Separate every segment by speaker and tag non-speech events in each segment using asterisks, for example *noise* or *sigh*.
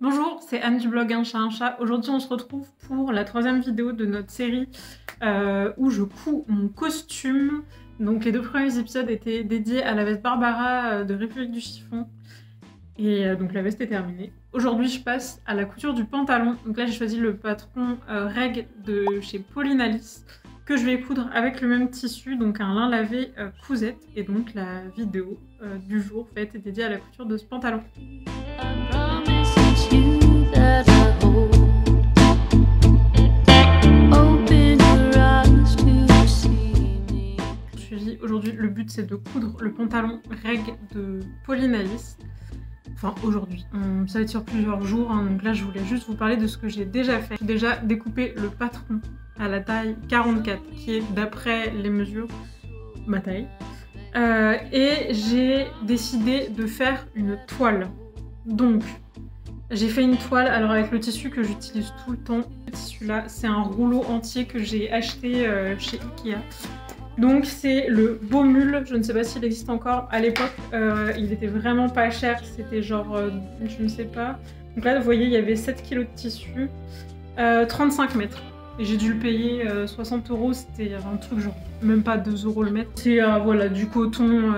Speaker 1: Bonjour, c'est Anne du blog Un chat un chat. Aujourd'hui, on se retrouve pour la troisième vidéo de notre série euh, où je couds mon costume. Donc, les deux premiers épisodes étaient dédiés à la veste Barbara euh, de République du chiffon. Et euh, donc, la veste est terminée. Aujourd'hui, je passe à la couture du pantalon. Donc là, j'ai choisi le patron Reg de chez Pauline Alice que je vais coudre avec le même tissu, donc un lin lavé cousette. Et donc, la vidéo du jour va être dédiée à la couture de ce pantalon. Aujourd'hui, le but c'est de coudre le pantalon reg de Alice. Enfin, aujourd'hui. Ça va être sur plusieurs jours, hein, donc là je voulais juste vous parler de ce que j'ai déjà fait. J'ai déjà découpé le patron à la taille 44, qui est d'après les mesures ma taille. Euh, et j'ai décidé de faire une toile. Donc, j'ai fait une toile, alors avec le tissu que j'utilise tout le temps. Ce tissu là, c'est un rouleau entier que j'ai acheté euh, chez Ikea. Donc c'est le Beaumule, je ne sais pas s'il existe encore. À l'époque, euh, il était vraiment pas cher, c'était genre, euh, je ne sais pas. Donc là, vous voyez, il y avait 7 kg de tissu, 35 mètres. Et j'ai dû le payer 60 euros, c'était un truc genre même pas 2 euros le mètre. C'est voilà, du coton,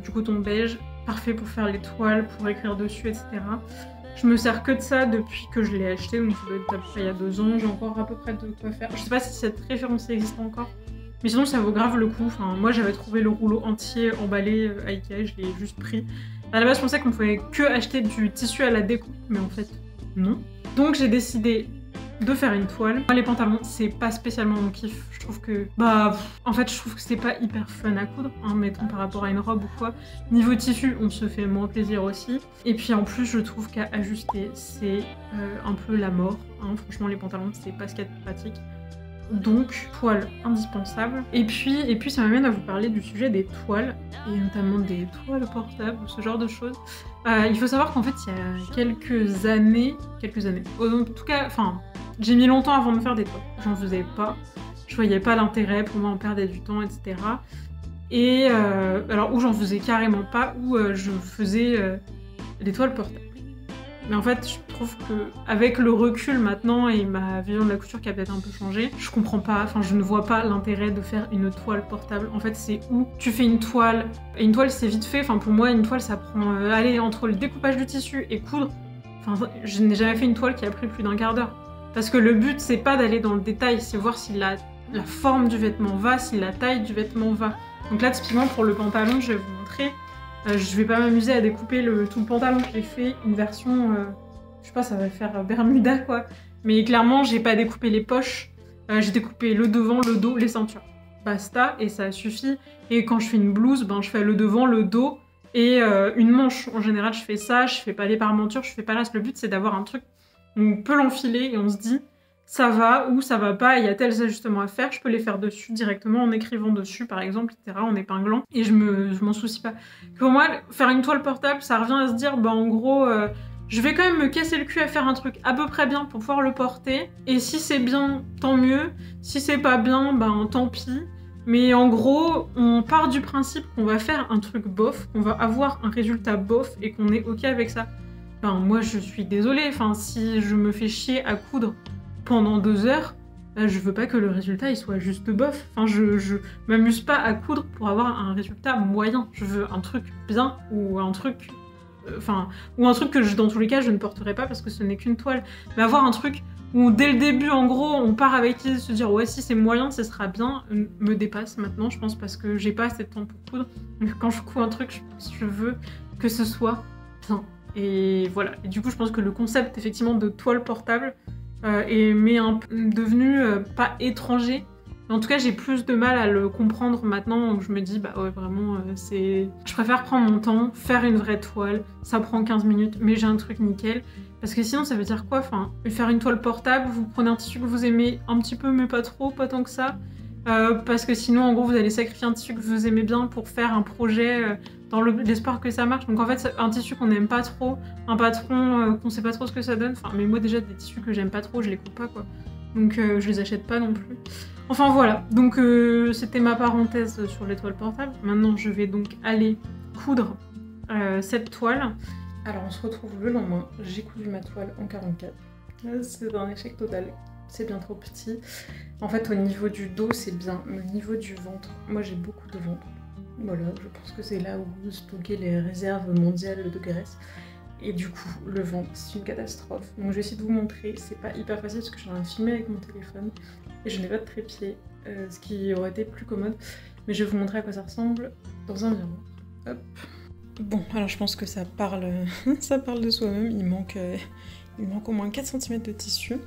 Speaker 1: du coton beige, parfait pour faire les toiles, pour écrire dessus, etc. Je me sers que de ça depuis que je l'ai acheté, donc à il y a deux ans. J'ai encore à peu près de quoi faire. Je sais pas si cette référence existe encore. Mais sinon, ça vaut grave le coup. Enfin, moi, j'avais trouvé le rouleau entier emballé euh, à Ikea, je l'ai juste pris. À la base, je pensais qu'on pouvait que acheter du tissu à la découpe, mais en fait, non. Donc, j'ai décidé de faire une toile. Moi, les pantalons, c'est pas spécialement mon kiff. Je trouve que, bah, en fait, je trouve que c'est pas hyper fun à coudre, hein, mettons par rapport à une robe ou quoi. Niveau tissu, on se fait moins plaisir aussi. Et puis en plus, je trouve qu'à ajuster, c'est euh, un peu la mort. Hein. Franchement, les pantalons, c'est pas ce qu'il y a de pratique. Donc, toile indispensable. Et puis, et puis ça m'amène à vous parler du sujet des toiles, et notamment des toiles portables, ce genre de choses. Euh, il faut savoir qu'en fait, il y a quelques années, quelques années, en tout cas, enfin, j'ai mis longtemps avant de faire des toiles. J'en faisais pas. Je voyais pas l'intérêt, pour moi on perdait du temps, etc. Et euh, alors, où j'en faisais carrément pas, où euh, je faisais des toiles portables. Mais en fait, je trouve que avec le recul maintenant et ma vision de la couture qui a peut-être un peu changé, je comprends pas, enfin je ne vois pas l'intérêt de faire une toile portable. En fait, c'est où tu fais une toile, et une toile c'est vite fait, enfin pour moi une toile ça prend, allez, entre le découpage du tissu et coudre, enfin je n'ai jamais fait une toile qui a pris plus d'un quart d'heure. Parce que le but, c'est pas d'aller dans le détail, c'est voir si la, forme du vêtement va, si la taille du vêtement va. Donc là, typiquement, pour le pantalon, je vais vous montrer. Euh, je vais pas m'amuser à découper le, tout le pantalon. J'ai fait une version, euh, je sais pas, ça va faire Bermuda, quoi. Mais clairement, j'ai pas découpé les poches. Euh, j'ai découpé le devant, le dos, les ceintures. Basta, et ça suffit. Et quand je fais une blouse, ben, je fais le devant, le dos et une manche. En général, je fais ça, je fais pas les parmentures, je fais pas là. Le but, c'est d'avoir un truc on peut l'enfiler et on se dit ça va ou ça va pas, il y a tels ajustements à faire, je peux les faire dessus directement en écrivant dessus par exemple, etc., en épinglant, et je me m'en soucie pas. Pour moi, faire une toile portable, ça revient à se dire, bah en gros, euh, je vais quand même me casser le cul à faire un truc à peu près bien pour pouvoir le porter, et si c'est bien, tant mieux, si c'est pas bien, ben tant pis. Mais en gros, on part du principe qu'on va faire un truc bof, qu'on va avoir un résultat bof et qu'on est ok avec ça. Enfin, moi, je suis désolée. Enfin, si je me fais chier à coudre pendant deux heures, euh, je veux pas que le résultat il soit juste bof. Enfin, je, je m'amuse pas à coudre pour avoir un résultat moyen. Je veux un truc bien ou un truc. Euh, enfin, ou un truc que dans tous les cas je ne porterai pas parce que ce n'est qu'une toile. Mais avoir un truc où dès le début, en gros, on part avec l'idée de se dire ouais, si c'est moyen, ce sera bien, me dépasse maintenant, je pense, parce que j'ai pas assez de temps pour coudre. quand je couds un truc, je veux que ce soit bien. Et voilà. Et du coup, je pense que le concept effectivement de toile portable euh, est mais un, devenu euh, pas étranger. En tout cas, j'ai plus de mal à le comprendre maintenant où je me dis, bah ouais, vraiment, euh, c'est. Je préfère prendre mon temps, faire une vraie toile, ça prend 15 minutes, mais j'ai un truc nickel. Parce que sinon, ça veut dire quoi? Faire une toile portable, vous prenez un tissu que vous aimez un petit peu, mais pas trop, pas tant que ça. parce que sinon, en gros, vous allez sacrifier un tissu que vous aimez bien pour faire un projet dans l'espoir que ça marche. Donc en fait, un tissu qu'on n'aime pas trop, un patron euh, qu'on sait pas trop ce que ça donne. Enfin, mais moi déjà des tissus que j'aime pas trop, je les coupe pas quoi. Donc euh, je les achète pas non plus. Enfin voilà, donc euh, c'était ma parenthèse sur les toiles portables. Maintenant je vais donc aller coudre cette toile. Alors on se retrouve le lendemain, j'ai cousu ma toile en 44. C'est un échec total, c'est bien trop petit. En fait au niveau du dos c'est bien, mais au niveau du ventre, moi j'ai beaucoup de ventre. Voilà, je pense que c'est là où stocker les réserves mondiales de graisse. Et du coup, le ventre, c'est une catastrophe. Donc je vais essayer de vous montrer. C'est pas hyper facile parce que je suis en avec mon téléphone et je n'ai pas de trépied, euh, ce qui aurait été plus commode. Mais je vais vous montrer à quoi ça ressemble dans un miroir. Hop. Bon, alors je pense que ça parle, *laughs* ça parle de soi-même. Il euh, il manque au moins 4 cm de tissu.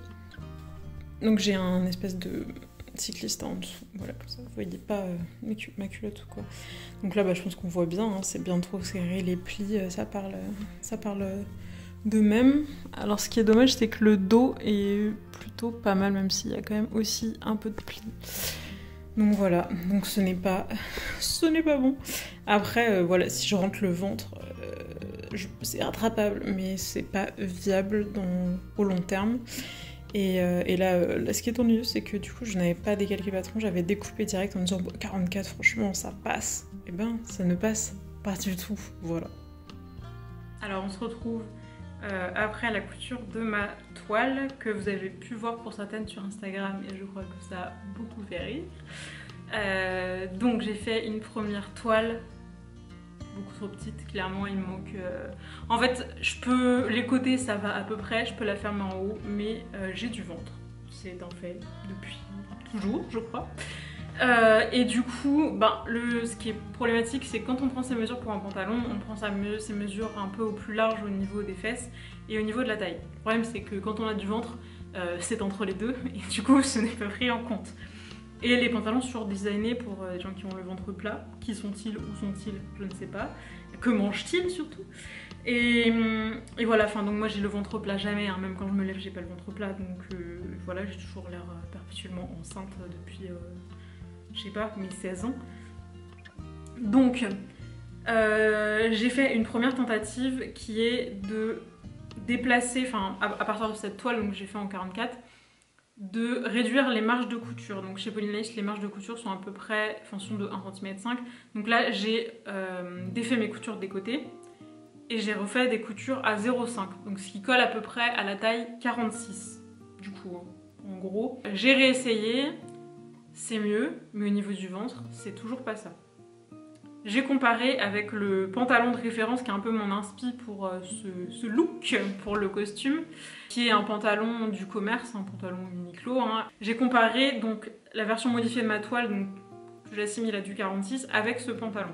Speaker 1: Donc j'ai un espèce de cycliste en dessous. Voilà, comme ça, vous voyez pas euh, ma culotte ou quoi. Donc là, bah, je pense qu'on voit bien, hein, c'est bien trop serré, les plis, euh, ça parle, ça parle de même. Alors ce qui est dommage, c'est que le dos est plutôt pas mal, même s'il y a quand même aussi un peu de plis. Donc voilà, donc ce n'est pas, *laughs* ce n'est pas bon. Après, euh, voilà, si je rentre le ventre, c'est rattrapable, mais c'est pas viable au long terme. Et, euh, euh, là, ce qui est ennuyeux, c'est que du coup, je n'avais pas décalqué patron, j'avais découpé direct en me disant 44, franchement, ça passe. Et eh ben, ça ne passe pas du tout. Voilà. Alors, on se retrouve euh, après la couture de ma toile que vous avez pu voir pour certaines sur Instagram et je crois que ça a beaucoup fait rire. donc, j'ai fait une première toile beaucoup trop petite. Clairement, il me manque. Euh, en fait, je peux. Les côtés, ça va à peu près. Je peux la fermer en haut, mais euh, j'ai du ventre. C'est un fait depuis toujours, je crois. Euh, et du coup, ben, le, ce qui est problématique, c'est quand on prend ses mesures pour un pantalon, on prend sa, ses mesures un peu au plus large au niveau des fesses et au niveau de la taille. Le problème, c'est que quand on a du ventre, c'est entre les deux, *laughs* et du coup, ce n'est pas pris en compte. Et les pantalons surdesignés pour euh, les gens qui ont le ventre plat. Qui sont-ils Où sont-ils Je ne sais pas. Que mangent-ils surtout et, et, voilà, donc moi j'ai le ventre plat jamais, hein. même quand je me lève j'ai pas le ventre plat, donc euh, voilà j'ai toujours l'air euh, perpétuellement enceinte depuis, je sais pas, mes 16 ans. Donc j'ai fait une première tentative qui est de déplacer, enfin à, à, partir de cette toile donc j'ai fait en 44, de réduire les marges de couture. Donc chez Pauline les marges de couture sont à peu près, enfin sont de 1 cm 5. Donc là, j'ai euh, défait mes coutures des côtés et j'ai refait des coutures à 0,5. Donc ce qui colle à peu près à la taille 46. Du coup, en gros, j'ai réessayé, c'est mieux, mais au niveau du ventre, c'est toujours pas ça. J'ai comparé avec le pantalon de référence qui est un peu mon inspi pour euh, ce, look, pour le costume, qui est un pantalon du commerce, un pantalon Uniqlo. Hein. J'ai comparé donc la version modifiée de ma toile, donc j'assimile à du 46, avec ce pantalon.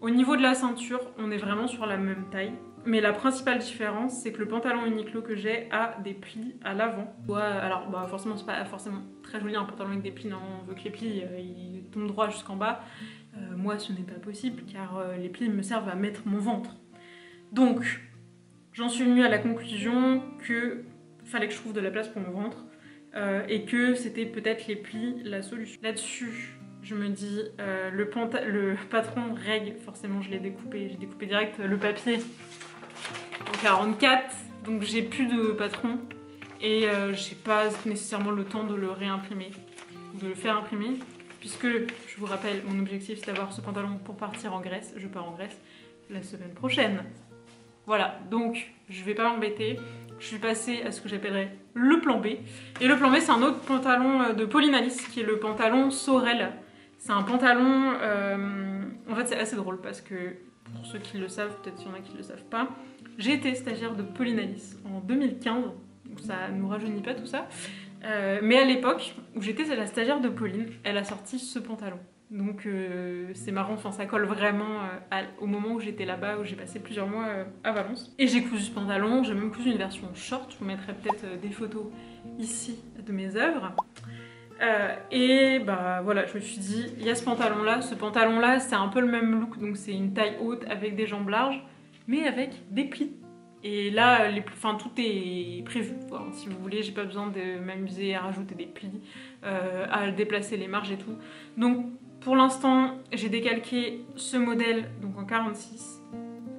Speaker 1: Au niveau de la ceinture, on est vraiment sur la même taille. Mais la principale différence, c'est que le pantalon Uniqlo que j'ai a des plis à l'avant. alors, bah, forcément, c'est pas forcément très joli un pantalon avec des plis. Non, on veut que les plis euh, tombent droit jusqu'en bas. Euh, moi, ce n'est pas possible car euh, les plis me servent à mettre mon ventre. Donc, j'en suis venue à la conclusion que fallait que je trouve de la place pour mon ventre euh, et que c'était peut-être les plis la solution. Là-dessus, je me dis, le, le, patron règle, forcément je l'ai découpé, j'ai découpé direct le papier en 44, donc j'ai plus de patron. Et j'ai pas nécessairement le temps de le réimprimer, de le faire imprimer puisque je vous rappelle, mon objectif c'est d'avoir ce pantalon pour partir en Grèce. Je pars en Grèce la semaine prochaine. Voilà, donc je vais pas m'embêter. Je suis passée à ce que j'appellerais le plan B. Et le plan B, c'est un autre pantalon euh, de Polinalis, qui est le pantalon Sorel. C'est un pantalon... Euh, en fait, c'est assez drôle parce que, pour ceux qui le savent, peut-être qu'il y en a qui ne le savent pas, j'ai été stagiaire de Polinalis en 2015. Donc ça nous rajeunit pas tout ça. Euh, mais à l'époque où j'étais la stagiaire de Pauline, elle a sorti ce pantalon. Donc euh, c'est marrant, enfin ça colle vraiment euh, au moment où j'étais là-bas, où j'ai passé plusieurs mois à Valence. Et j'ai cousu ce pantalon, j'ai même cousu une version short, je vous mettrai peut-être des photos ici de mes œuvres. et bah voilà, je me suis dit, il y a ce pantalon là, ce pantalon là c'est un peu le même look, donc c'est une taille haute avec des jambes larges, mais avec des plis. Et là, tout est prévu. Si vous voulez, j'ai pas besoin de m'amuser à rajouter des plis, euh, à déplacer les marges et tout. Donc pour l'instant, j'ai décalqué ce modèle donc en 46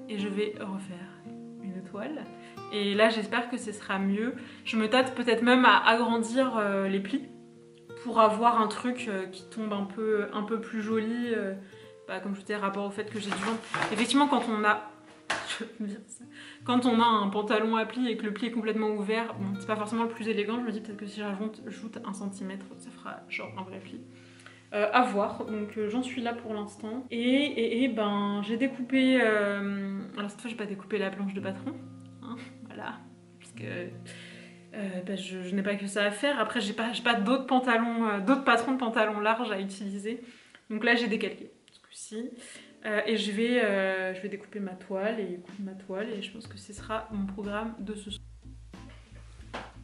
Speaker 1: et je vais refaire une toile. Et là, j'espère que ce sera mieux. Je me tâte peut-être même à agrandir euh, les plis pour avoir un truc euh, qui tombe un peu, un peu plus joli. Bah, comme je vous disais, rapport au fait que j'ai du ventre. Effectivement, quand on a *laughs* Quand on a un pantalon à pli et que le pli est complètement ouvert, c'est pas forcément le plus élégant. Je me dis peut-être que si j'ajoute un centimètre, ça fera genre un vrai pli. Euh, à voir, donc euh, j'en suis là pour l'instant. Et, ben j'ai découpé. Euh, alors cette fois, j'ai pas découpé la planche de patron. Hein, voilà. Parce que. Ben, je, n'ai pas que ça à faire. Après, j'ai pas, pas d'autres pantalons, d'autres patrons de pantalons larges à utiliser. Donc là, j'ai décalqué ce. Euh, et je vais, euh, je vais découper ma toile et couper ma toile et je pense que ce sera mon programme de ce soir.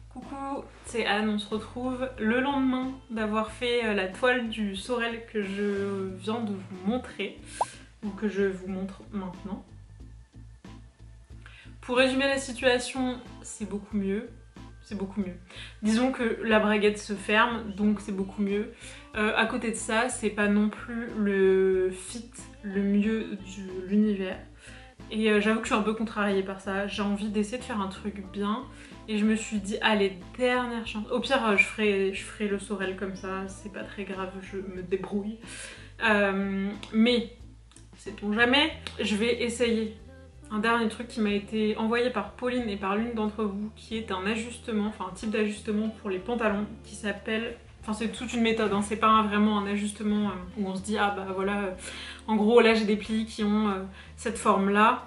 Speaker 1: Coucou, c'est Anne, on se retrouve le lendemain d'avoir fait euh, la toile du Sorel que je viens de vous montrer, ou que je vous montre maintenant. Pour résumer la situation, c'est beaucoup mieux c'est beaucoup mieux. Disons que la braguette se ferme, donc c'est beaucoup mieux. À côté de ça, c'est pas non plus le fit le mieux de l'univers. Et euh, j'avoue que je suis un peu contrariée par ça. J'ai envie d'essayer de faire un truc bien. Et je me suis dit, allez, dernière chance. Au pire, euh, je ferai, je ferai le sorel comme ça. C'est pas très grave, je me débrouille. mais, sait-on jamais, je vais essayer un dernier truc qui m'a été envoyé par Pauline et par l'une d'entre vous, qui est un ajustement, enfin un type d'ajustement pour les pantalons, qui s'appelle... C'est toute une méthode, hein. c'est pas vraiment un ajustement euh, où on se dit ah bah voilà, euh, en gros là j'ai des plis qui ont euh, cette forme là,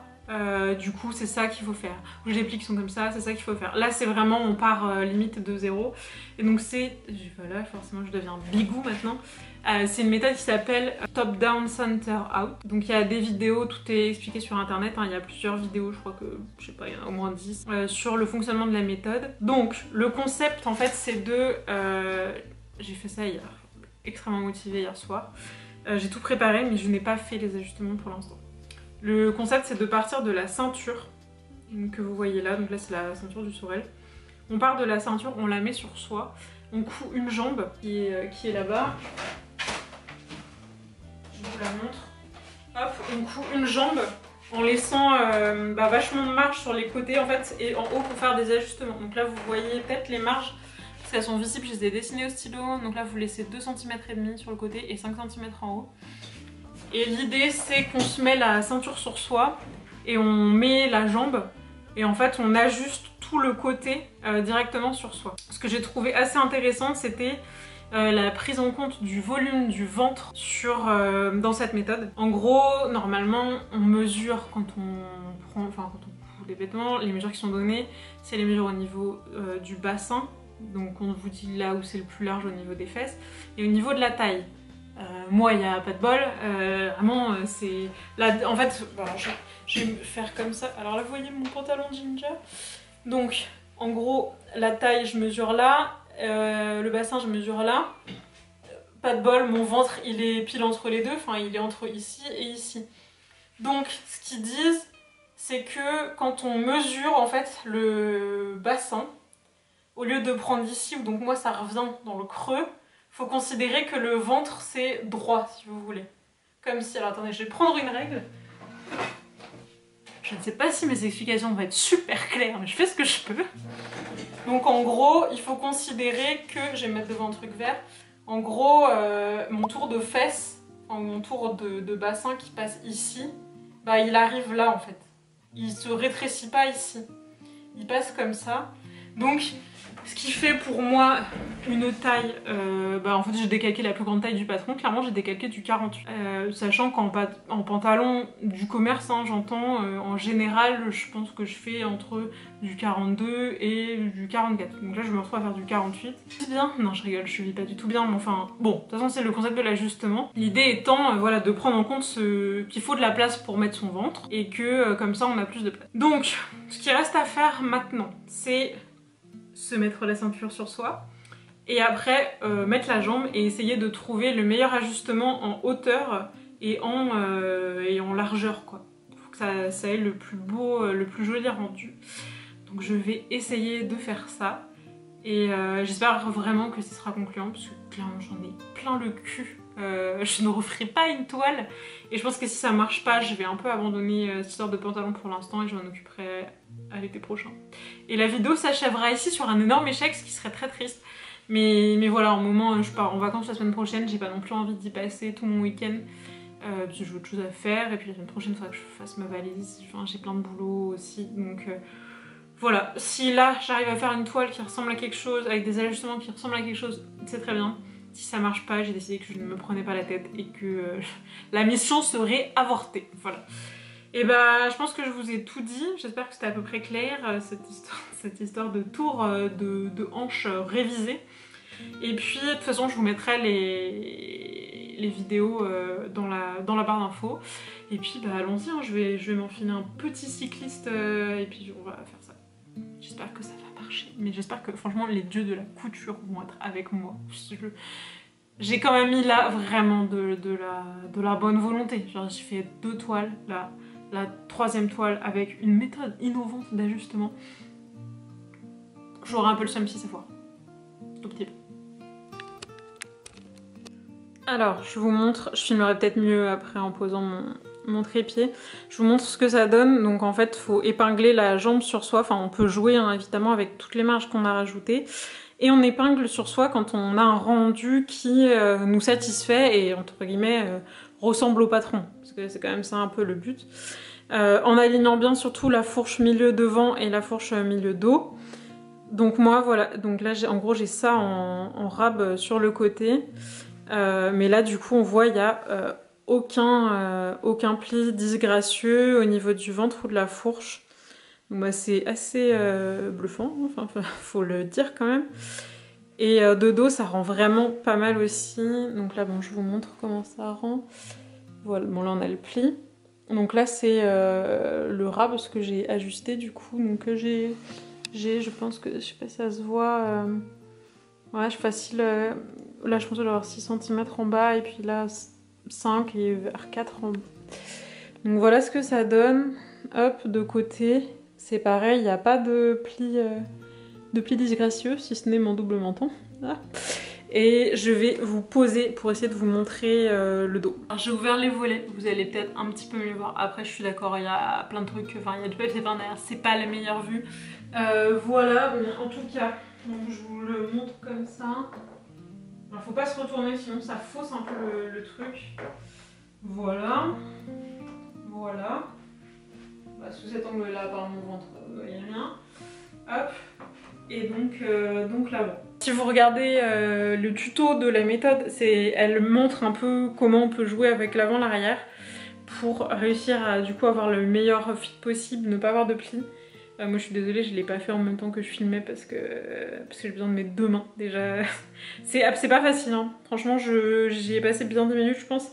Speaker 1: du coup c'est ça qu'il faut faire. Ou j'ai des plis qui sont comme ça, c'est ça qu'il faut faire. Là c'est vraiment on part limite de zéro. Et donc c'est... Voilà, forcément je deviens bigou maintenant. C'est une méthode qui s'appelle Top Down Center Out. Donc il y a des vidéos, tout est expliqué sur internet, hein. il y a plusieurs vidéos, je crois que, je sais pas, il y en a au moins 10, euh, sur le fonctionnement de la méthode. Donc le concept en fait c'est de... Euh, j'ai fait ça hier, extrêmement motivée hier soir. j'ai tout préparé mais je n'ai pas fait les ajustements pour l'instant. Le concept c'est de partir de la ceinture que vous voyez là, donc là c'est la ceinture du Sorel. On part de la ceinture, on la met sur soi, on coud une jambe qui est, est là-bas, la montre. Hop, on coud une jambe en laissant euh, bah, vachement de marge sur les côtés en fait et en haut pour faire des ajustements. Donc là vous voyez peut-être les marges parce qu'elles sont visibles, je les ai dessinées au stylo. Donc là vous laissez 2 cm et demi sur le côté et 5 cm en haut. Et l'idée c'est qu'on se met la ceinture sur soi et on met la jambe et en fait on ajuste tout le côté euh, directement sur soi. Ce que j'ai trouvé assez intéressant c'était euh, la prise en compte du volume du ventre euh, dans cette méthode. En gros, normalement, on mesure quand on prend, enfin quand on coupe les vêtements, les mesures qui sont données, c'est les mesures au niveau du bassin, donc on vous dit là où c'est le plus large au niveau des fesses, et au niveau de la taille. moi, il n'y a pas de bol, vraiment, c'est... Là, en fait, je, vais faire comme ça. Alors là, vous voyez mon pantalon ginger Donc, en gros, la taille, je mesure là, euh, le bassin, je mesure là. Pas de bol, mon ventre, il est pile entre les deux. Enfin, il est entre ici et ici. Donc, ce qu'ils disent, c'est que quand on mesure, en fait, le bassin, au lieu de prendre ici, donc moi, ça revient dans le creux, faut considérer que le ventre, c'est droit, si vous voulez. Comme si... Alors, attendez, je vais prendre une règle. Je ne sais pas si mes explications vont être super claires, mais je fais ce que je peux. Donc en gros, il faut considérer que, je vais mettre devant un truc vert, en gros, euh, mon tour de fesse, mon tour de, bassin qui passe ici, bah il arrive là en fait. Il se rétrécit pas ici. Il passe comme ça. Donc ce qui fait pour moi une taille, euh, bah en fait j'ai décalqué la plus grande taille du patron, clairement j'ai décalqué du 48. Euh, sachant qu'en en pantalon du commerce, hein, j'entends, euh, en général je pense que je fais entre du 42 et du 44. Donc là je me retrouve à faire du 48. C'est bien Non je rigole, je vis pas du tout bien, mais enfin bon, de toute façon c'est le concept de l'ajustement. L'idée étant voilà, de prendre en compte ce... qu'il faut de la place pour mettre son ventre et que comme ça on a plus de place. Donc ce qui reste à faire maintenant, c'est se mettre la ceinture sur soi. Et après, euh, mettre la jambe et essayer de trouver le meilleur ajustement en hauteur et en, euh, et en largeur, quoi. Pour que ça, ça, ait le plus beau, euh, le plus joli rendu. Donc je vais essayer de faire ça. Et j'espère vraiment que ce sera concluant, parce que clairement j'en ai plein le cul. *laughs* je ne referai pas une toile. Et je pense que si ça marche pas, je vais un peu abandonner cette sorte de pantalon pour l'instant et je m'en occuperai à l'été prochain. Et la vidéo s'achèvera ici sur un énorme échec, ce qui serait très triste. Mais, mais voilà, en moment, je pars en vacances la semaine prochaine, j'ai pas non plus envie d'y passer tout mon week-end. Euh, parce que j'ai autre chose à faire. Et puis la semaine prochaine, il faudra que je fasse ma valise. J'ai plein de boulot aussi. Donc euh, voilà. Si là, j'arrive à faire une toile qui ressemble à quelque chose, avec des ajustements qui ressemblent à quelque chose, c'est très bien. Si ça marche pas, j'ai décidé que je ne me prenais pas la tête et que euh, *laughs* la mission serait avortée. Voilà. Et bah, je pense que je vous ai tout dit. J'espère que c'était à peu près clair, euh, cette histoire, *laughs* de tour euh, de, de hanche révisée. Et puis, de toute façon, je vous mettrai les, vidéos euh, dans, la, barre d'infos. Et puis, bah, allons-y, hein. je vais, m'enfiler un petit cycliste euh, et puis on va faire ça. J'espère que ça va marcher. Mais j'espère que, franchement, les dieux de la couture vont être avec moi. J'ai quand même mis là vraiment de, la, bonne volonté. Genre, j'ai fait deux toiles, la, la troisième toile avec une méthode innovante d'ajustement. J'aurai un peu le seum si ça foire. Tout petit. Alors, je vous montre, je filmerai peut-être mieux après en posant mon, mon trépied. Je vous montre ce que ça donne. Donc en fait, il faut épingler la jambe sur soi. Enfin, on peut jouer hein, évidemment avec toutes les marges qu'on a rajoutées. Et on épingle sur soi quand on a un rendu qui euh, nous satisfait et entre guillemets euh, ressemble au patron. Parce que c'est quand même ça un peu le but. Euh, en alignant bien surtout la fourche milieu devant et la fourche milieu dos. Donc moi voilà, donc là en gros j'ai ça en, rab sur le côté. Euh, mais là du coup on voit il y a euh, aucun, aucun pli disgracieux au niveau du ventre ou de la fourche. Donc bah, c'est assez bluffant, enfin, *laughs* faut le dire quand même. Et euh, de dos ça rend vraiment pas mal aussi. Donc là bon je vous montre comment ça rend. Voilà, bon là on a le pli. Donc là c'est euh, le ras parce que j'ai ajusté du coup. Donc euh, j'ai, j'ai, je pense que, je sais pas si ça se voit. euh, Ouais, je facile. Là, je pense que avoir 6 cm en bas et puis là 5 et vers 4 en Donc voilà ce que ça donne. Hop, de côté, c'est pareil, il n'y a pas de pli, de pli disgracieux, si ce n'est mon double menton. Ah. Et je vais vous poser pour essayer de vous montrer euh, le dos. J'ai ouvert les volets, vous allez peut-être un petit peu mieux voir. Après, je suis d'accord, il y a plein de trucs, enfin, il y a du papier peint derrière, c'est pas la meilleure vue. Euh, voilà, en tout cas, je vous le montre comme ça. Il faut pas se retourner, sinon ça fausse un peu le, truc. Voilà. Voilà. Bah, sous cet angle-là, par mon ventre, vous voyez rien. Hop. Et donc, euh, donc bon. Si vous regardez euh, le tuto de la méthode, elle montre un peu comment on peut jouer avec l'avant l'arrière pour réussir à du coup avoir le meilleur fit possible, ne pas avoir de plis. Euh, moi je suis désolée, je l'ai pas fait en même temps que je filmais parce que, que j'ai besoin de mes deux mains déjà. *laughs* c'est pas facile, hein. franchement j'y ai passé bien 10 minutes je pense.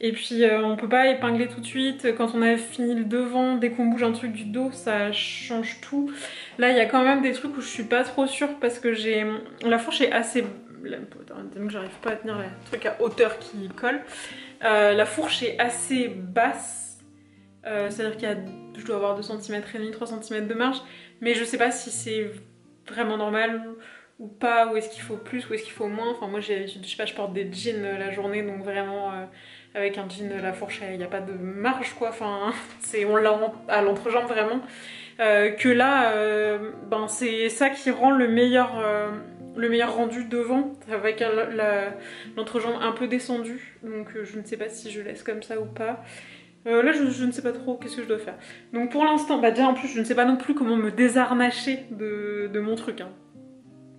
Speaker 1: Et puis euh, on peut pas épingler tout de suite, quand on a fini le devant, dès qu'on bouge un truc du dos ça change tout. Là il y a quand même des trucs où je suis pas trop sûre parce que j'ai... La fourche est assez... j'arrive pas à tenir le truc à hauteur qui colle. Euh, la fourche est assez basse, euh, c'est-à-dire qu'il y a, je dois avoir 2 cm et demi, 3 cm de marge, mais je sais pas si c'est vraiment normal ou pas, ou est-ce qu'il faut plus, ou est-ce qu'il faut moins. Enfin moi je sais pas, je porte des jeans la journée, donc vraiment avec un jean la fourche il n'y a pas de marge quoi. Enfin *laughs* on l'a à l'entrejambe vraiment. Euh, que là, euh, ben c'est ça qui rend le meilleur, euh, le meilleur rendu devant, avec l'entrejambe un peu descendue. Donc je ne sais pas si je laisse comme ça ou pas. Là, je, ne sais pas trop qu'est-ce que je dois faire. Donc pour l'instant, bah déjà en plus, je ne sais pas non plus comment me désarnacher de, mon truc. Hein.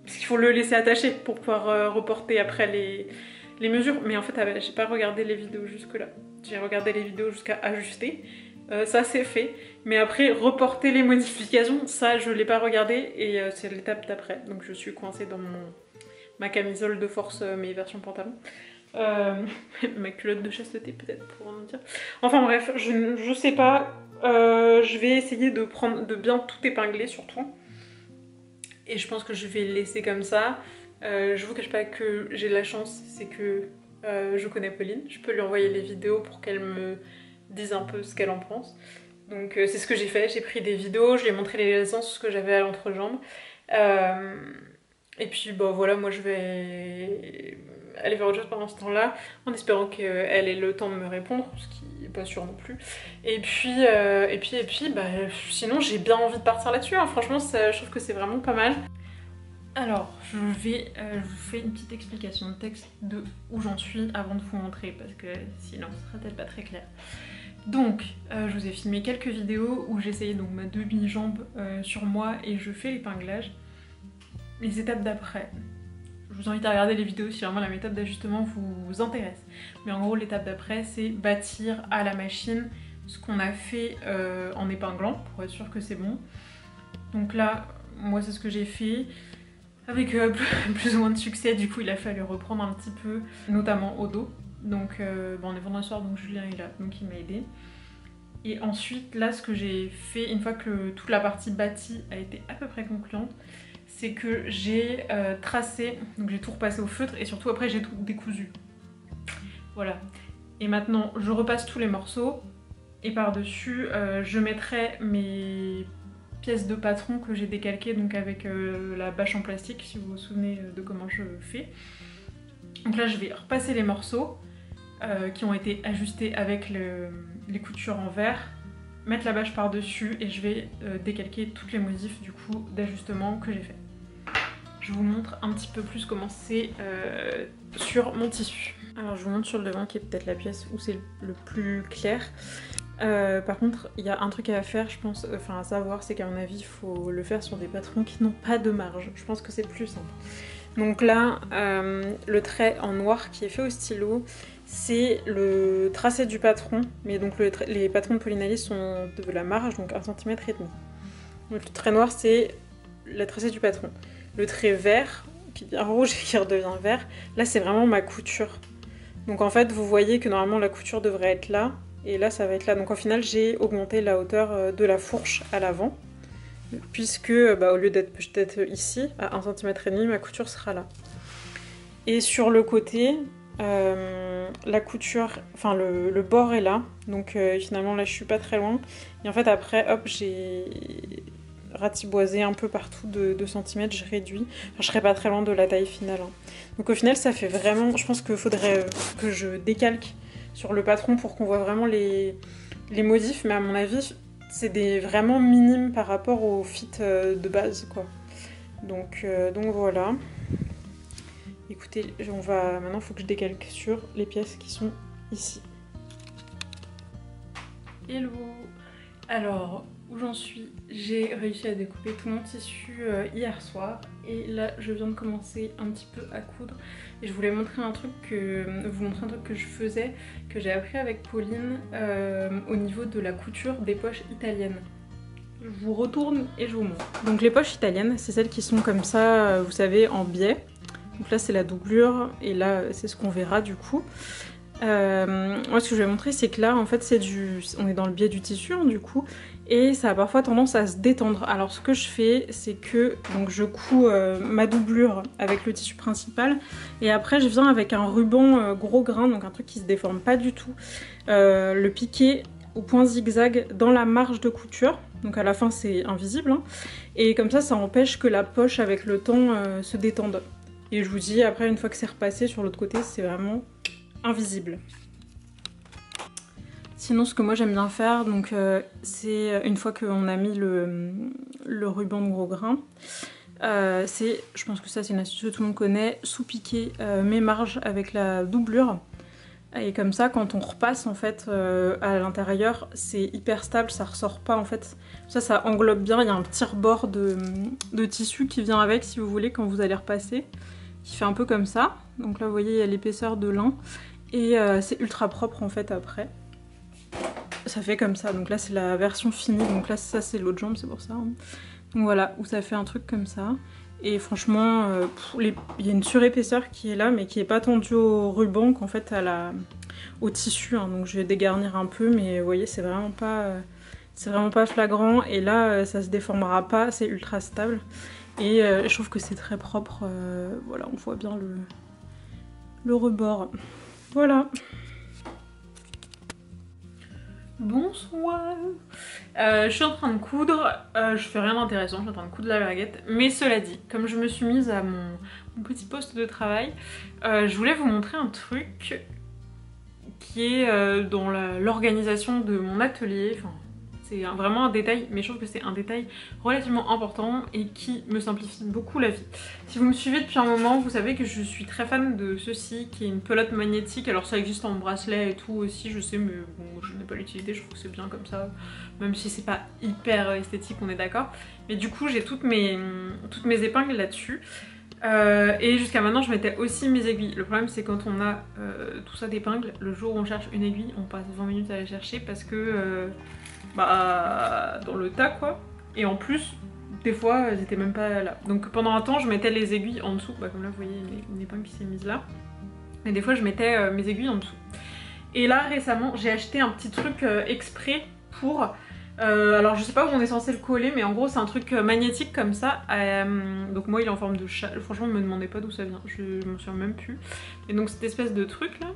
Speaker 1: Parce qu'il faut le laisser attaché pour pouvoir reporter après les, les mesures. Mais en fait, ah bah, j'ai pas regardé les vidéos jusque-là. J'ai regardé les vidéos jusqu'à ajuster. Euh, ça c'est fait. Mais après, reporter les modifications, ça je l'ai pas regardé et euh, c'est l'étape d'après. Donc je suis coincée dans mon, ma camisole de force, euh, mes versions pantalon. *laughs* Ma culotte de chasteté peut-être pour en dire. Enfin bref, je, je sais pas. Je vais essayer de, prendre, de bien tout épingler surtout. Et je pense que je vais le laisser comme ça. Euh, je vous cache pas que j'ai de la chance, c'est que euh, je connais Pauline. Je peux lui envoyer les vidéos pour qu'elle me dise un peu ce qu'elle en pense. Donc euh, c'est ce que j'ai fait, j'ai pris des vidéos, je lui ai montré les essences que j'avais à l'entrejambe. Et puis bon voilà, moi je vais aller faire autre chose pendant ce temps-là, en espérant qu'elle ait le temps de me répondre, ce qui est pas sûr non plus. Et puis, et puis, et puis, bah, sinon j'ai bien envie de partir là-dessus, hein. franchement je trouve que c'est vraiment pas mal. Alors, je vais, euh, vous fais une petite explication de texte de où j'en suis avant de vous montrer parce que sinon ce sera peut-être pas très clair. Donc, euh, je vous ai filmé quelques vidéos où j'essayais donc ma demi-jambe euh, sur moi et je fais l'épinglage. Les étapes d'après, je vous invite à regarder les vidéos si vraiment la méthode d'ajustement vous intéresse. Mais en gros, l'étape d'après, c'est bâtir à la machine ce qu'on a fait en épinglant pour être sûr que c'est bon. Donc là, moi c'est ce que j'ai fait avec euh, *laughs* plus ou moins de succès. Du coup, il a fallu reprendre un petit peu, notamment au dos. Donc, euh, bon, on est vendredi soir, donc Julien est là, donc il m'a aidé. Et ensuite, là, ce que j'ai fait, une fois que toute la partie bâtie a été à peu près concluante, c'est que j'ai euh, tracé, donc j'ai tout repassé au feutre et surtout après j'ai tout décousu. Voilà. Et maintenant, je repasse tous les morceaux et par-dessus, je mettrai mes pièce de patron que j'ai décalqué donc avec euh, la bâche en plastique si vous vous souvenez euh, de comment je fais. Donc là je vais repasser les morceaux euh, qui ont été ajustés avec les coutures en verre, mettre la bâche par dessus et je vais décalquer toutes les modifs du coup d'ajustement que j'ai fait. Je vous montre un petit peu plus comment c'est sur mon tissu. Alors je vous montre sur le devant qui est peut-être la pièce où c'est le plus clair. Euh, par contre, il y a un truc à faire, je pense, enfin à savoir, c'est qu'à mon avis, il faut le faire sur des patrons qui n'ont pas de marge. Je pense que c'est plus simple. Donc là, euh, le trait en noir qui est fait au stylo, c'est le tracé du patron, mais donc les patrons de Polinalis sont de la marge, donc 1 cm et demi. Donc le trait noir, c'est le tracé du patron. Le trait vert, qui devient *laughs* rouge et qui redevient vert, là c'est vraiment ma couture. Donc en fait, vous voyez que normalement la couture devrait être là, et là ça va être là. Donc au final j'ai augmenté la hauteur euh, de la fourche à l'avant puisque euh, bah, au lieu d'être peut-être ici à 1 cm ma couture sera là. Et sur le côté euh, la couture, enfin le, bord est là donc finalement là je suis pas très loin et en fait après hop j'ai ratiboisé un peu partout de 2 cm, je réduis. Enfin, je serai pas très loin de la taille finale. Hein. Donc au final, ça fait vraiment... Je pense qu'il faudrait que je décalque sur le patron pour qu'on voit vraiment les, les modifs, mais à mon avis, c'est des vraiment minimes par rapport au fit euh, de base, quoi. Donc, euh, donc voilà. Écoutez, on va maintenant, faut que je décalque sur les pièces qui sont ici. Hello Alors, où j'en suis? J'ai réussi à découper tout mon tissu euh, hier soir et là je viens de commencer un petit peu à coudre et je voulais montrer un truc que, vous montrer un truc que je faisais, que j'ai appris avec Pauline euh, au niveau de la couture des poches italiennes. Je vous retourne et je vous montre. Donc les poches italiennes, c'est celles qui sont comme ça, euh, vous savez, en biais. Donc là c'est la doublure et là c'est ce qu'on verra du coup. Euh, moi ce que je vais montrer c'est que là en fait c'est du on est dans le biais du tissu hein, du coup et ça a parfois tendance à se détendre alors ce que je fais c'est que donc je couds euh, ma doublure avec le tissu principal et après je viens avec un ruban euh, gros grain donc un truc qui se déforme pas du tout le piquer au point zigzag dans la marge de couture donc à la fin c'est invisible hein. et comme ça ça empêche que la poche avec le temps se détende et je vous dis après une fois que c'est repassé sur l'autre côté c'est vraiment invisible. Sinon ce que moi j'aime bien faire, donc euh, c'est euh, une fois qu'on a mis le, ruban de gros grain, euh, c'est, je pense que ça c'est une astuce que tout le monde connaît, sous-piquer mes marges avec la doublure. Et comme ça, quand on repasse en fait à l'intérieur, c'est hyper stable, ça ressort pas en fait. Ça, ça englobe bien, il y a un petit rebord de, de tissu qui vient avec si vous voulez quand vous allez repasser, qui fait un peu comme ça. Donc là vous voyez il y a l'épaisseur de lin et euh, c'est ultra propre en fait après. Ça fait comme ça, donc là c'est la version finie, donc là ça c'est l'autre jambe, c'est pour ça. Hein. Donc voilà, où ça fait un truc comme ça. Et franchement, euh, il y a une surépaisseur qui est là, mais qui est pas tendue au ruban qu'en fait à la, au tissu. Hein. Donc je vais dégarnir un peu, mais vous voyez, c'est vraiment pas, c'est vraiment pas flagrant. Et là, ça se déformera pas, c'est ultra stable. Et euh, je trouve que c'est très propre. voilà, on voit bien le, le rebord. Voilà. Bonsoir. Euh, Je suis en train de coudre, euh, je fais rien d'intéressant, je suis en train de coudre la baguette, mais cela dit, comme je me suis mise à mon, petit poste de travail, euh, je voulais vous montrer un truc qui est dans l'organisation de mon atelier, c'est vraiment un détail, mais je trouve que c'est un détail relativement important et qui me simplifie beaucoup la vie. Si vous me suivez depuis un moment, vous savez que je suis très fan de ceci, qui est une pelote magnétique. Alors ça existe en bracelet et tout aussi, je sais, mais bon, je n'ai pas l'utilité, je trouve que c'est bien comme ça, même si c'est pas hyper esthétique, on est d'accord. Mais du coup, j'ai toutes mes, toutes mes épingles là-dessus. Euh, et jusqu'à maintenant je mettais aussi mes aiguilles. Le problème c'est quand on a euh, tout ça d'épingles, le jour où on cherche une aiguille, on passe 20 minutes à la chercher parce que euh, bah dans le tas quoi. Et en plus, des fois elles étaient même pas là. Donc pendant un temps je mettais les aiguilles en dessous, bah, comme là vous voyez une épingle qui s'est mise là. Et des fois je mettais mes aiguilles en dessous. Et là récemment j'ai acheté un petit truc exprès pour euh, alors je sais pas où on est censé le coller mais en gros c'est un truc euh, magnétique comme ça euh, donc moi il est en forme de chat franchement me demandez pas d'où ça vient je, m'en souviens même plus et donc cette espèce de truc là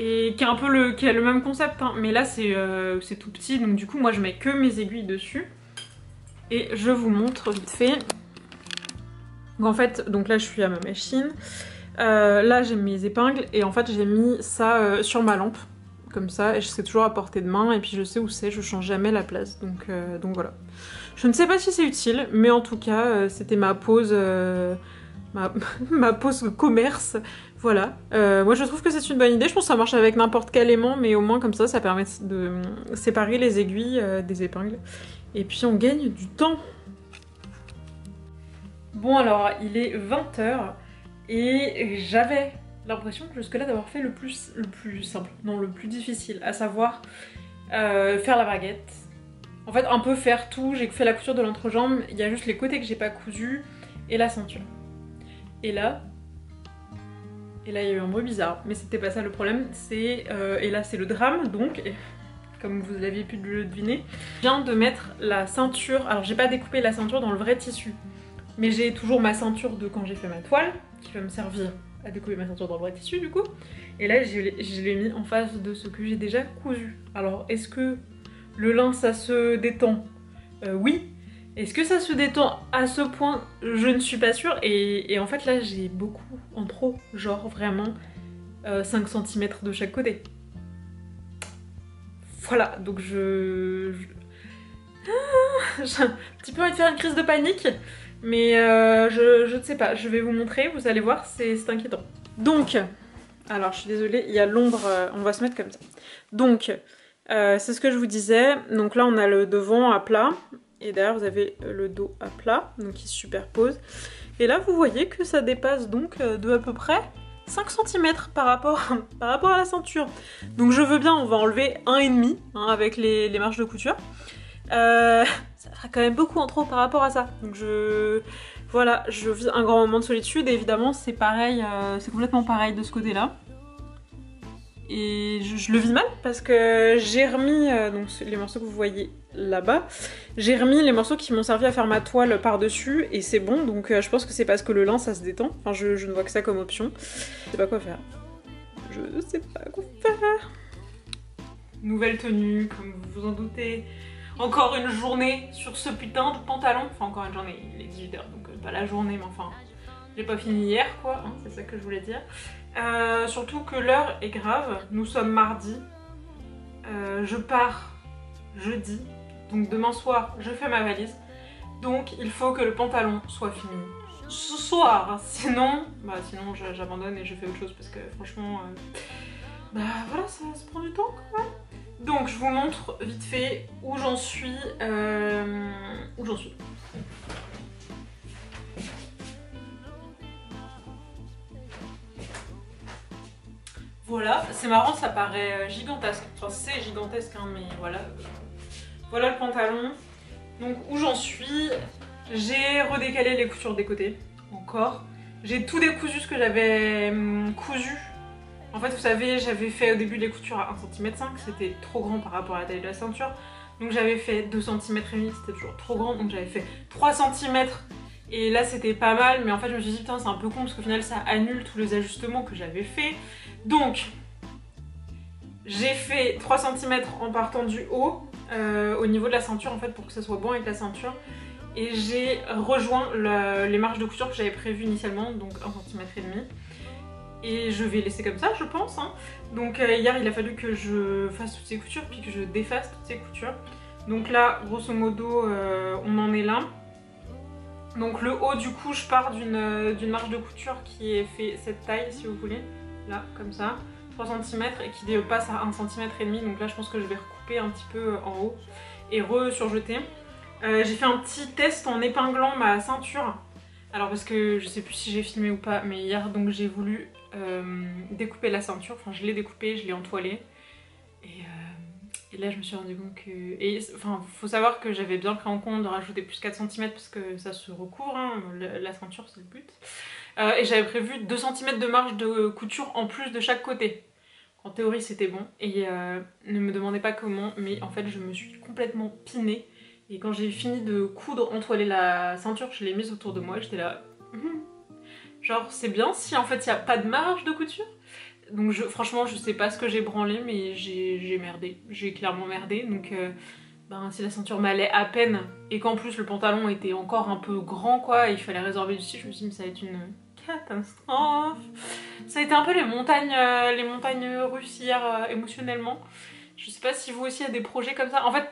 Speaker 1: et qui est un peu le, qui a le même concept hein. mais là c'est tout petit donc du coup moi je mets que mes aiguilles dessus. Et je vous montre vite fait. Donc en fait donc là je suis à ma machine. Là j'ai mes épingles et en fait j'ai mis ça sur ma lampe comme ça et je sais toujours à portée de main et puis je sais où c'est, je change jamais la place. Donc, euh, donc voilà. Je ne sais pas si c'est utile mais en tout cas euh, c'était ma pause euh, ma, *laughs* pause commerce voilà. moi je trouve que c'est une bonne idée, je pense que ça marche avec n'importe quel aimant mais au moins comme ça ça permet de séparer les aiguilles des épingles et puis on gagne du temps. Bon alors il est 20h et j'avais l'impression jusque-là d'avoir fait le plus, le plus simple, non le plus difficile, à savoir euh, faire la baguette. En fait, un peu faire tout. J'ai fait la couture de l'entrejambe, il y a juste les côtés que j'ai pas cousus et la ceinture. Et là, et là il y a eu un bruit bizarre, mais c'était pas ça le problème. C'est euh, et là c'est le drame donc. comme vous l'avez pu le deviner, je viens de mettre la ceinture. Alors j'ai pas découpé la ceinture dans le vrai tissu, mais j'ai toujours ma ceinture de quand j'ai fait ma toile qui va me servir à découper ma ceinture dans le vrai tissu du coup. Et là je l'ai mis en face de ce que j'ai déjà cousu. Alors est-ce que le lin ça se détend? Euh, Oui. Est-ce que ça se détend à ce point? Je ne suis pas sûre. Et, en fait là j'ai beaucoup en trop, genre vraiment 5 euh, cm de chaque côté. Voilà, donc je... Ah, j'ai un petit peu envie de faire une crise de panique. Mais euh, je, ne sais pas, je vais vous montrer, vous allez voir, c'est inquiétant. Donc, alors je suis désolée, il y a l'ombre, euh, on va se mettre comme ça. Donc, c'est ce que je vous disais. Donc là, on a le devant à plat. Et derrière, vous avez le dos à plat, donc qui se superpose. Et là, vous voyez que ça dépasse donc de à peu près 5 cm par rapport, *laughs* par rapport à la ceinture. Donc je veux bien, on va enlever 1,5 hein, avec les, les marges de couture. Euh, *laughs* ça fera quand même beaucoup en trop par rapport à ça. Donc je... Voilà, je vis un grand moment de solitude et évidemment c'est pareil, euh, c'est complètement pareil de ce côté-là. Et je, le vis mal parce que j'ai remis euh, les morceaux que vous voyez là-bas, j'ai remis les morceaux qui m'ont servi à faire ma toile par-dessus et c'est bon donc je pense que c'est parce que le lin ça se détend. Enfin je, je ne vois que ça comme option. Je sais pas quoi faire. Je sais pas quoi faire. Nouvelle tenue, comme vous vous en doutez. Encore une journée sur ce putain de pantalon. Enfin, encore une journée, il est 18h, donc euh, pas la journée, mais enfin, j'ai pas fini hier, quoi. Hein, c'est ça que je voulais dire. Euh, surtout que l'heure est grave. Nous sommes mardi. Euh, je pars jeudi. Donc demain soir, je fais ma valise. Donc il faut que le pantalon soit fini ce soir. Sinon, bah sinon j'abandonne et je fais autre chose parce que franchement, bah voilà, ça, ça prend du temps quand même. Donc je vous montre vite fait où j'en suis. Euh, où j'en suis. Voilà, c'est marrant, ça paraît euh, gigantesque. Enfin c'est gigantesque, hein, mais voilà. Voilà le pantalon. Donc où j'en suis, j'ai redécalé les coutures des côtés, encore. J'ai tout décousu ce que j'avais hum, cousu en fait, vous savez, j'avais fait au début les coutures à 1 cm, c'était trop grand par rapport à la taille de la ceinture. Donc j'avais fait 2 cm et demi, c'était toujours trop grand, donc j'avais fait 3 cm et là c'était pas mal, mais en fait je me suis dit putain c'est un peu con parce qu'au final ça annule tous les ajustements que j'avais fait. Donc j'ai fait 3 cm en partant du haut, euh, au niveau de la ceinture en fait pour que ça soit bon avec la ceinture. Et j'ai rejoint les marges de couture que j'avais prévues initialement, donc 1 cm et demi et je vais laisser comme ça je pense hein. donc euh, hier il a fallu que je fasse toutes ces coutures puis que je défasse toutes ces coutures Donc là, grosso modo, euh, on en est là. Donc le haut, du coup, je pars d'une marge de couture qui est fait cette taille, si vous voulez. Là, comme ça. 3 cm et qui passe à 1 cm et demi. Donc là, je pense que je vais recouper un petit peu en haut et re-surjeter. Euh, j'ai fait un petit test en épinglant ma ceinture. Alors parce que je sais plus si j'ai filmé ou pas, mais hier donc j'ai voulu euh, découper la ceinture. Enfin je l'ai découpée, je l'ai entoilée. Et, euh, là je me suis rendu compte que... Et enfin faut savoir que j'avais bien pris en compte de rajouter plus 4 cm parce que ça se recouvre, hein. la, ceinture c'est le but. et j'avais prévu 2 cm de marge de couture en plus de chaque côté. En théorie c'était bon et ne me demandez pas comment mais en fait je me suis complètement pinée et quand j'ai fini de coudre, entoiler la ceinture, je l'ai mise autour de moi j'étais là... Mhm. Genre c'est bien si en fait il n'y a pas de marge de couture? Donc franchement je sais pas ce que j'ai branlé mais j'ai merdé. J'ai clairement merdé donc... Euh, ben, si la ceinture m'allait à peine et qu'en plus le pantalon était encore un peu grand quoi, il fallait résorber du je me suis dit mais ça va être une catastrophe. Ça a été un peu les montagnes, euh, les montagnes russes hier euh, émotionnellement. Je sais pas si vous aussi avez des projets comme ça. En fait,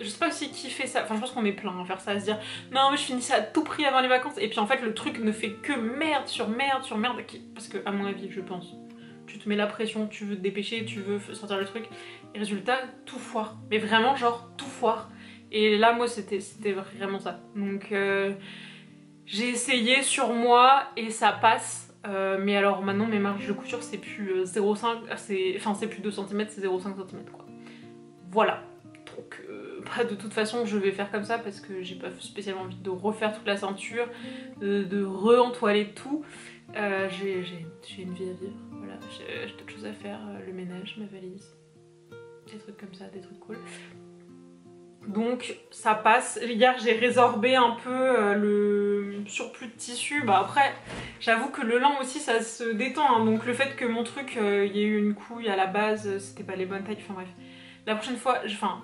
Speaker 1: je sais pas aussi qui fait ça, enfin je pense qu'on est plein à faire ça, à se dire non mais je finis ça à tout prix avant les vacances et puis en fait le truc ne fait que merde sur merde sur merde parce que à mon avis je pense tu te mets la pression, tu veux te dépêcher, tu veux sortir le truc. Et résultat tout foire. Mais vraiment genre tout foire. Et là moi c'était vraiment ça. Donc euh, j'ai essayé sur moi et ça passe. Euh, mais alors maintenant mes marges de couture c'est plus 0,5 euh, enfin c'est plus 2 cm c'est 0,5 cm quoi. Voilà. Donc *laughs* de toute façon je vais faire comme ça parce que j'ai pas spécialement envie de refaire toute la ceinture, de, re-entoiler tout. Euh, j'ai une vie à vivre, voilà, j'ai d'autres choses à faire, euh, le ménage, ma valise, des trucs comme ça, des trucs cool. Donc ça passe. Hier j'ai résorbé un peu euh, le surplus de tissu. Bah après j'avoue que le lin aussi ça se détend. Hein. Donc le fait que mon truc il y ait eu une couille à la base, c'était pas les bonnes tailles. Enfin bref. La prochaine fois, enfin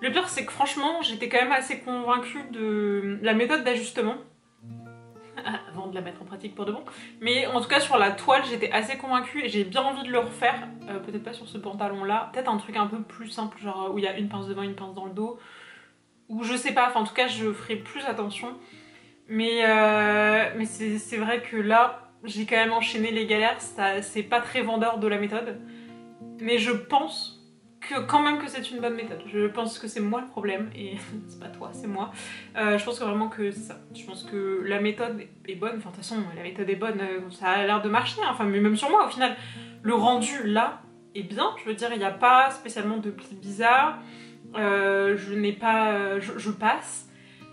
Speaker 1: le pire, c'est que franchement, j'étais quand même assez convaincue de la méthode d'ajustement. *laughs* Avant de la mettre en pratique pour de bon. Mais en tout cas, sur la toile, j'étais assez convaincue et j'ai bien envie de le refaire. Euh, peut-être pas sur ce pantalon-là. Peut-être un truc un peu plus simple, genre où il y a une pince devant, une pince dans le dos. Ou je sais pas, enfin en tout cas, je ferai plus attention. Mais, euh, mais c'est vrai que là, j'ai quand même enchaîné les galères. C'est pas très vendeur de la méthode. Mais je pense quand même que c'est une bonne méthode. Je pense que c'est moi le problème et *laughs* c'est pas toi, c'est moi. Euh, je pense vraiment que c'est ça. Je pense que la méthode est bonne. Enfin, de toute façon, la méthode est bonne. Euh, ça a l'air de marcher. Hein. Enfin, mais même sur moi, au final, le rendu là est bien. Je veux dire, il n'y a pas spécialement de plis bizarres. Euh, je n'ai pas. je passe.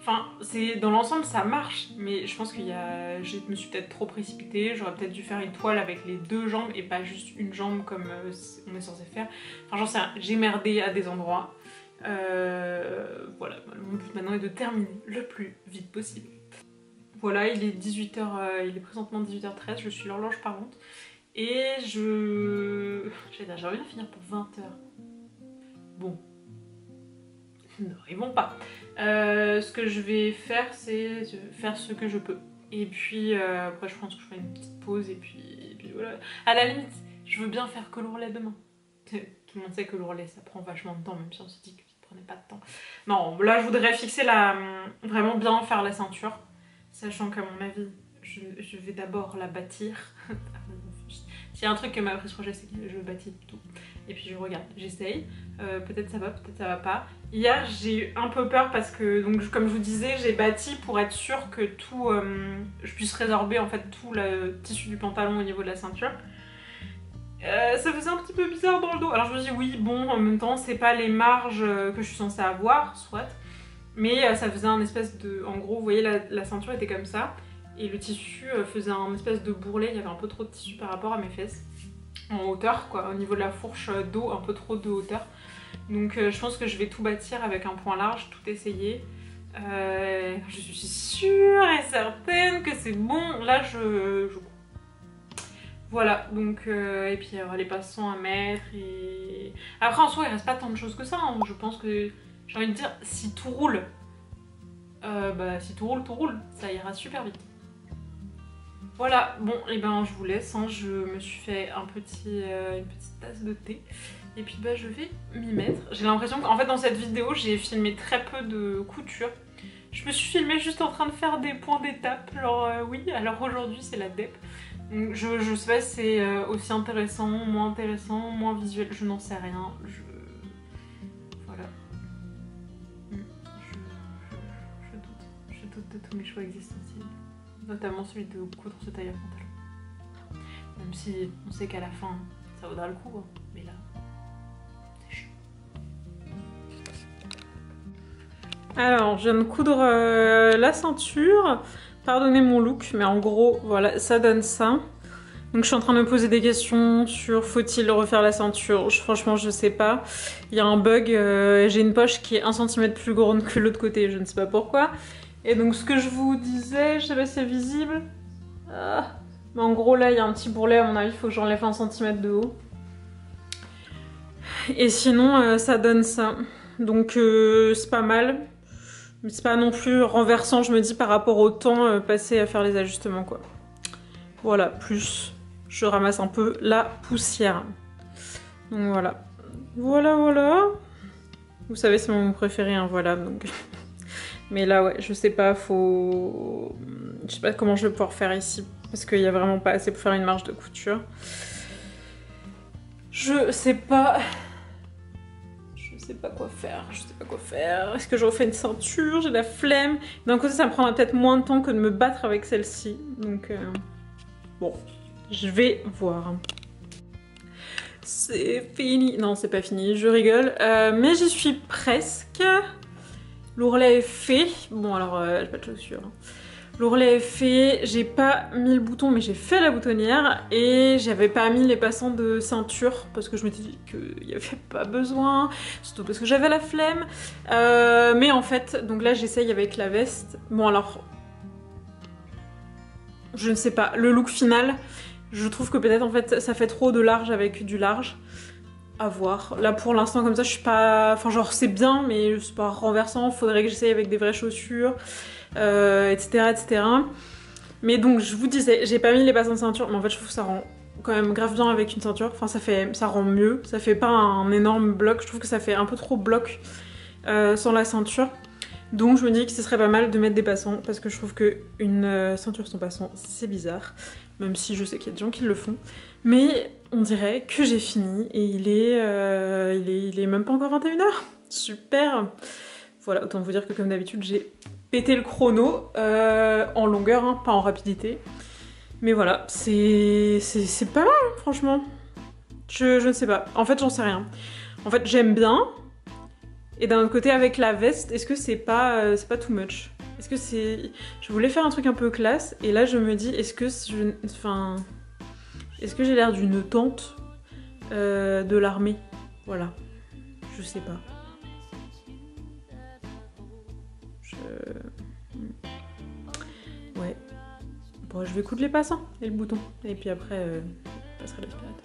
Speaker 1: Enfin, c'est dans l'ensemble ça marche, mais je pense qu'il y a, je me suis peut-être trop précipitée. J'aurais peut-être dû faire une toile avec les deux jambes et pas juste une jambe comme euh, on est censé faire. Enfin, j'en sais rien, j'ai merdé à des endroits. Euh, voilà, mon but maintenant est de terminer le plus vite possible. Voilà, il est 18h, euh, il est présentement 18h13, je suis l'horloge par contre. Et je... J'ai envie de finir pour 20h. Bon. *laughs* N'arrivons pas. Euh, ce que je vais faire, c'est faire ce que je peux. Et puis euh, après, je pense que je ferai une petite pause et puis, voilà. À la limite, je veux bien faire que l'ourlet demain. Tout le monde sait que l'ourlet, ça prend vachement de temps, même si on se dit que ça prenait pas de temps. Non, là, je voudrais fixer la... Vraiment bien faire la ceinture. Sachant qu'à mon avis, je vais d'abord la bâtir. *laughs* S'il y a un truc que m'a appris ce projet, c'est que je bâtis tout et puis je regarde, j'essaye. Euh, peut-être ça va, peut-être ça va pas. Hier j'ai eu un peu peur parce que donc comme je vous disais j'ai bâti pour être sûr que tout, euh, je puisse résorber en fait tout le tissu du pantalon au niveau de la ceinture. Euh, ça faisait un petit peu bizarre dans le dos. Alors je me dis oui bon en même temps c'est pas les marges que je suis censée avoir, soit. Mais ça faisait un espèce de... En gros vous voyez la ceinture était comme ça. Et le tissu faisait un espèce de bourrelet, il y avait un peu trop de tissu par rapport à mes fesses en hauteur, quoi, au niveau de la fourche d'eau, un peu trop de hauteur. Donc euh, je pense que je vais tout bâtir avec un point large, tout essayer. Euh, je suis sûre et certaine que c'est bon. Là, je, Voilà, donc, euh, et puis il y aura les passants à mettre. Et... Après, en soi, il reste pas tant de choses que ça. Hein. Je pense que, j'ai envie de dire, si tout roule, bah si tout roule, tout roule. Ça ira super vite. Voilà, bon, et eh ben je vous laisse, hein. je me suis fait euh, une petite tasse de thé Et puis bah je vais m'y mettre. J'ai l'impression qu'en fait dans cette vidéo j'ai filmé très peu de couture. Je me suis filmée juste en train de faire des points d'étape. Genre euh, oui, alors aujourd'hui c'est la DEP. Je, je sais pas si c'est euh, aussi intéressant, moins intéressant, moins visuel, je n'en sais rien. Je... Voilà. Hmm. Je doute. Je doute de tous mes choix existentiels. Notamment celui de coudre ce tailleur pantalon. Même si on sait qu'à la fin ça vaudra le coup. Hein. Mais là. Alors, je viens de coudre euh, la ceinture. Pardonnez mon look, mais en gros, voilà, ça donne ça. Donc je suis en train de me poser des questions sur faut-il refaire la ceinture Franchement, je sais pas. Il y a un bug, euh, j'ai une poche qui est 1 cm plus grande que l'autre côté, je ne sais pas pourquoi. Et donc ce que je vous disais, je sais pas si c'est visible. Ah. Mais en gros, là, il y a un petit bourrelet, à mon avis, il faut que j'enlève 1 cm de haut. Et sinon, euh, ça donne ça. Donc c'est pas mal. Mais c'est pas non plus renversant, je me dis, par rapport au temps euh, passé à faire les ajustements, quoi. Voilà, plus je ramasse un peu la poussière. Donc voilà. Voilà, voilà. Vous savez, c'est mon préféré, hein, voilà. Donc... Mais là, ouais, je sais pas, faut... Je sais pas comment je vais pouvoir faire ici, parce qu'il y a vraiment pas assez pour faire une marge de couture. Je sais pas sais pas quoi faire, je sais pas quoi faire. Est-ce que je refais une ceinture? J'ai la flemme. D'un côté, ça me prendra peut-être moins de temps que de me battre avec celle-ci. Donc, euh, bon, je vais voir. C'est fini. Non, c'est pas fini, je rigole. Euh, mais j'y suis presque. L'ourlet est fait. Bon, alors, j'ai pas de chaussures. L'ourlet est fait, j'ai pas mis le bouton mais j'ai fait la boutonnière et j'avais pas mis les passants de ceinture parce que je m'étais dit qu'il y avait pas besoin, surtout parce que j'avais la flemme. Euh, mais en fait, donc là j'essaye avec la veste. Bon alors, je ne sais pas, le look final, je trouve que peut-être en fait ça fait trop de large avec du large. À voir. Là pour l'instant comme ça je suis pas... Enfin genre c'est bien mais c'est pas renversant, faudrait que j'essaye avec des vraies chaussures etc., euh, etc. Mais donc je vous disais, j'ai pas mis les passants de ceinture, mais en fait je trouve que ça rend quand même grave bien avec une ceinture. Enfin ça fait, ça rend mieux, ça fait pas un énorme bloc. Je trouve que ça fait un peu trop bloc euh, sans la ceinture. Donc je me dis que ce serait pas mal de mettre des passants parce que je trouve que une euh, ceinture sans passant c'est bizarre. Même si je sais qu'il y a des gens qui le font. Mais on dirait que j'ai fini et il est, est, il est même pas encore 21h. Super Voilà, autant vous dire que comme d'habitude j'ai péter le chrono euh, en longueur, hein, pas en rapidité. Mais voilà, c'est pas mal, franchement. Je, je ne sais pas. En fait, j'en sais rien. En fait, j'aime bien. Et d'un autre côté, avec la veste, est-ce que c'est pas, euh, c'est pas too much? Est-ce que c'est... Je voulais faire un truc un peu classe, et là, je me dis, est-ce que... Je... Est-ce que j'ai l'air d'une tante euh, de l'armée? Voilà. Je sais pas. Ouais. Bon, je vais coudre les passants et le bouton. Et puis après, euh, je passerai l'aspirateur.